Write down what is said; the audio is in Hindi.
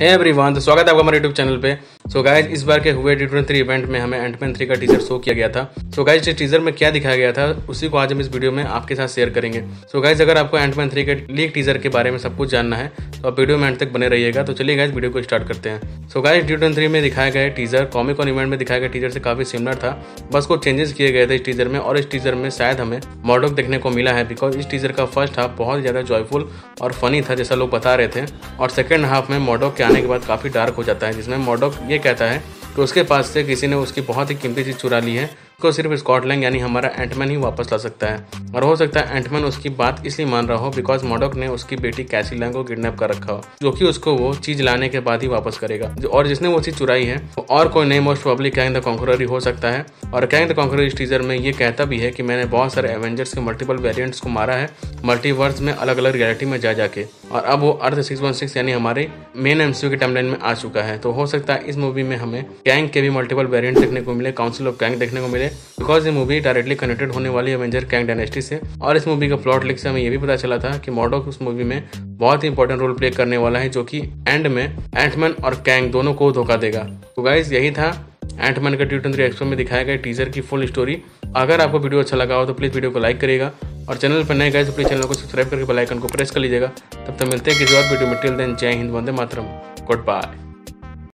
है एवरीवन तो स्वागत है आपका हमारे यूट्यूब चैनल पे। सो so गाइज़ इस बार के हुए डी थ्री इवेंट में हमें एंटमैन थ्री का टीजर शो किया गया था। सो so गाइज़ इस टीजर में क्या दिखाया गया था, उसी को आज हम इस वीडियो में आपके साथ शेयर करेंगे। सो so गाइज़ अगर आपको एंटमैन थ्री के लीक टीजर के बारे में सब कुछ जानना है तो आप वीडियो में एंड तक बने रहिएगा। तो चलिए गाइज़ वीडियो को स्टार्ट करते हैं। सो गाइज़ डी थ्री में दिखाया गया टीजर कॉमिक ऑन इवेंट में दिखाया गया टीजर से काफ़ी सिमिलर था। बस कुछ चेंजेस किए गए थे इस टीजर में, और इस टीजर में शायद हमें मॉडक देखने को मिला है बिकॉज़ इस टीजर का फ़र्स्ट हाफ़ बहुत ज़्यादा जॉयफुल और फनी था, जैसा लोग बता रहे थे। और सेकेंड हाफ़ में मॉडक के आने के बाद काफ़ी डार्क हो जाता है जिसमें मॉडोक ये कहता है कि उसके पास से किसी ने उसकी बहुत ही कीमती चीज़ चुरा ली है। को सिर्फ़ स्कॉटलैंड यानी हमारा एंटमैन ही वापस ला सकता है। और हो सकता है एंटमैन उसकी बात इसलिए मान रहा हो बिकॉज़ मोडोक ने उसकी बेटी कैसी को किडनैप कर रखा हो, जो कि उसको वो चीज़ लाने के बाद ही वापस करेगा। और जिसने वो चीज़ चुराई है और कोई नई most public Kang the Conqueror हो सकता है। और कैंग द कॉन्करर इस टीजर में ये कहता भी है कि मैंने बहुत सारे एवेंजर्स के मल्टीपल वेरियंट्स को मारा है मल्टीवर्स में अलग अलग रियलिटी में जा जाके और अब वो अर्थ सिक्स यानी हमारे मेन एमसीयू के टाइमलाइन में आ चुका है। तो हो सकता है इस मूवी में हमें कैंग के भी मल्टीपल वेरियंट देखने को मिले काउंसिल ऑफ़ कैंग देखने को मिले बिकॉज़ ये मूवी डायरेक्टली कनेक्टेड होने वाली एवेंजर कैंग डायनेस्टी से। और इस मूवी का प्लॉट लिख से हमें ये भी पता चला था कि मॉडोक उस मूवी में बहुत ही इंपॉर्टेंट रोल प्ले करने वाला है, जो कि एंड में एंटमैन और कैंग दोनों को धोखा देगा। तो गाइज़ यही था एंटमैन का ट्यूटन थ्री एक्सपो में दिखाया गया टीजर की फुल स्टोरी अगर आपको वीडियो अच्छा लगा हो तो प्लीज़ वीडियो को लाइक करिएगा। और चैनल पर नए गए तो प्लीज़ चैनल को सब्सक्राइब करके बेल आइकन को प्रेस कर लीजिएगा। तब तक मिलते हैं किसी और वीडियो में। टिल देन जय हिंद, वंदे मातरम। Good bye